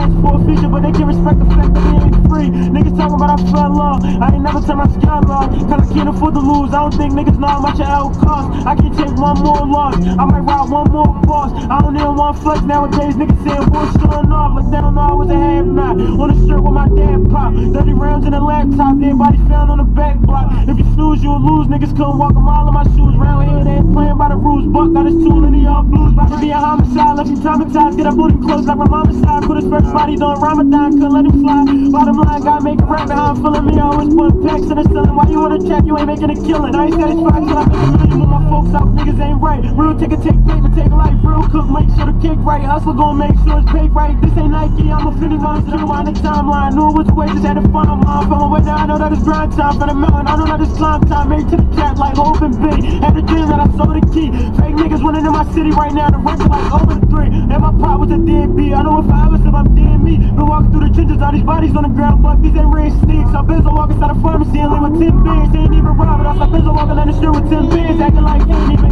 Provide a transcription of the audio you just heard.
ask for a feature, but they can't respect the fact that they ain't free. Niggas talking about I fell off. I ain't never turn my sky off. Cause I can't afford to lose. I don't think niggas know how much a L cost. I can take one more loss. I might ride one more boss. I don't even want flex nowadays. Niggas saying boys showing off. Like they don't know I was a half knot. On the shirt with my dad pop. 30 rounds in the laptop. Dead body found on the back block. If you snooze, you'll lose. Niggas couldn't walk a mile in my shoes. Round here, they ain't playing by the rules. Buck got his tool traumatized. Get up on him close like my mama's side. Put his first body on Ramadan. Couldn't let him fly. Bottom line, gotta make a rap. How I'm feeling me. I always put packs in the ceiling. Why you wanna check? You ain't making a killing. I ain't satisfied till I make a million with my folks out. Niggas ain't right. Real take a take take life. Real cook, make sure the kick right. Hustle gon' make sure it's paid right. This ain't Nike. I'm a Fitty monster. Rewind the timeline. Knew it was a way, just had to find mine. From away now, I know that it's grind time. From the mountain, I know that it's climb time. Made to the cap like open and Big. Had a dream that I sold the key. Fake niggas running in my city right now. The record like over three. And my pop was a deadbeat. I know if I ever slip, I'm dead me. Been walking through the trenches, all these bodies on the ground. Fuck, these ain't red sneaks. I been so walking inside the pharmacy and live with 10 bands. Ain't even robbing. I been so walking down the street with 10 bands. Acting like they ain't even.